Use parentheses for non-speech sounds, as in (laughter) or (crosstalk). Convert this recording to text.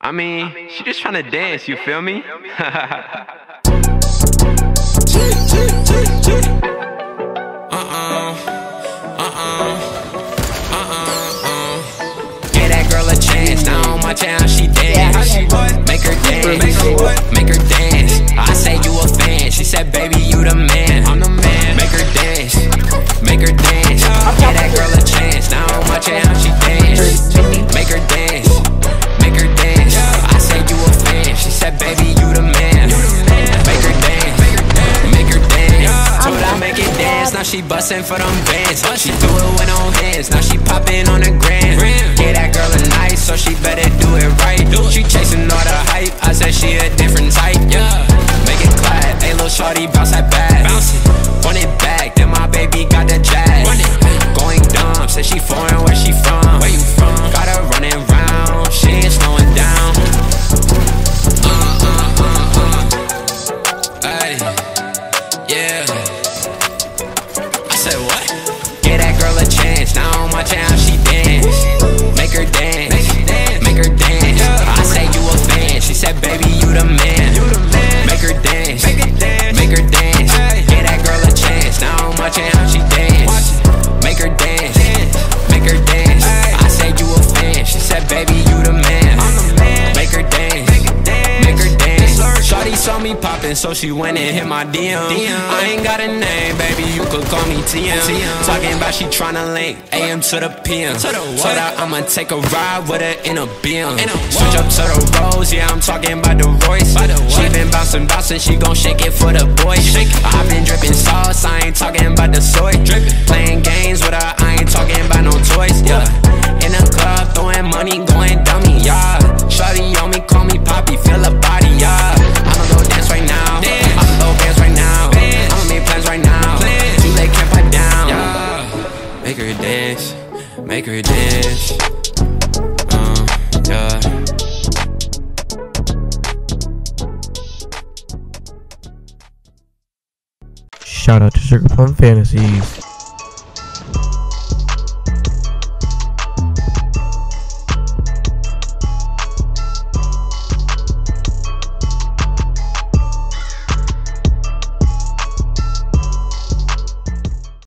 I mean, she just trying to dance, you feel me? (laughs) Uh uh. Uh uh. Uh uh. Give that girl a chance. Now on my town, she dance. Make her dance. Make her dance. I say you a fan. She said, baby, you the man. I'm the man. She bustin' for them bands. She do it with no hands. Now she poppin' on the gram. Get that girl a nice, so she better do it right. She chasing all the hype. I said she a different type. Yeah. Make it clap. Hey, little shorty, bounce that baby, you the man. Make her dance. Me poppin', so she went and hit my DM. I ain't got a name, baby, you could call me TM. Talking about she tryna link AM to the PM. Told her I'ma take a ride with her in a BM. Switch up to the roads, yeah, I'm talking about the Royce. She been bouncing, bouncing, she gon' shake it for the boys. I've been drippin' sauce, I ain't talking about the soy. Playing make her dance, make her dance. Uh. Shout out to Sugar Plum Fantasies.